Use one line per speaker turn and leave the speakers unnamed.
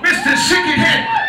Mr. Shaky Head.